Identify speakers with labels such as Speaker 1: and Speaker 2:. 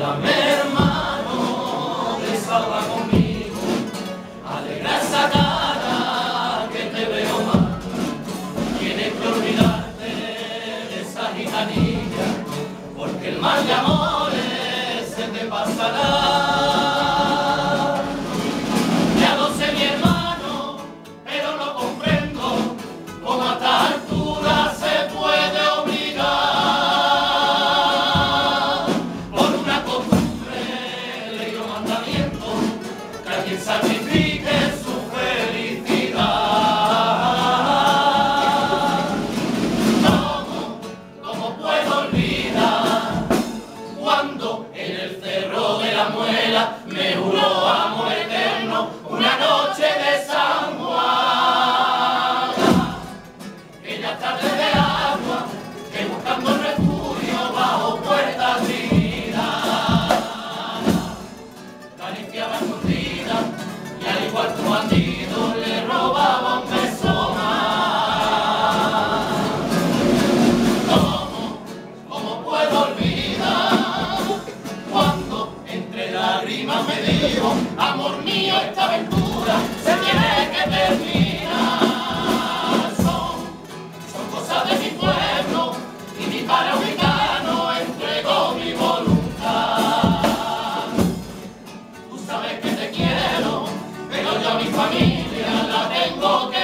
Speaker 1: Dame hermano que salva conmigo, alegra satana que te veo mal, tiene que olvidarte esa gitanilla, porque el mal de amores se te pasará. quien sacrifique su felicidad. ¿Cómo, cómo puedo olvidar cuando en el cerro de la muela me juró amor eterno una noche de San Juan? Aquella tarde de agua que buscando refugio bajo puertas vidas. Caricia bajo prima me dijo, amor mío, esta aventura se tiene que terminar. Son, cosas de mi pueblo y mi paraguicano entregó mi voluntad. Tú sabes que te quiero, pero yo a mi familia la tengo que